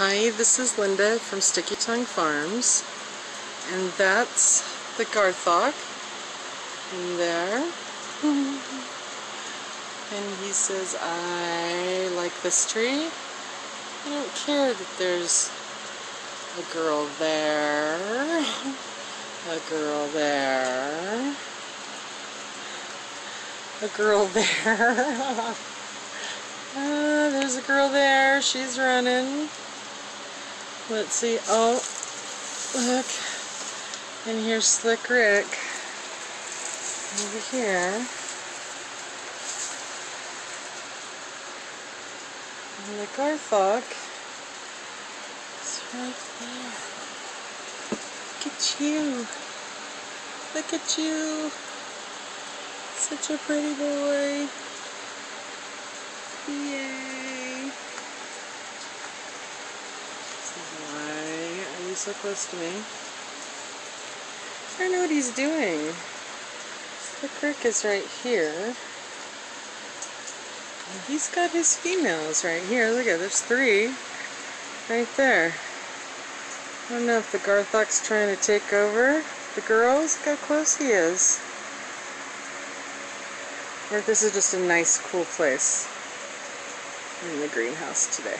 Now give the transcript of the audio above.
Hi, this is Linda from Sticky Tongue Farms, and that's the Garthok in there. and he says, I like this tree. I don't care that there's a girl there, a girl there, a girl there. uh, there's a girl there, she's running. Let's see. Oh, look. And here's Slick Rick. Over here. And the Garthok is right there. Look at you. Look at you. Such a pretty boy. You so close to me? I don't know what he's doing. The crick is right here. And he's got his females right here. Look at there's three right there. I don't know if the Garthok's trying to take over the girls. Look how close he is. Or this is just a nice, cool place in the greenhouse today.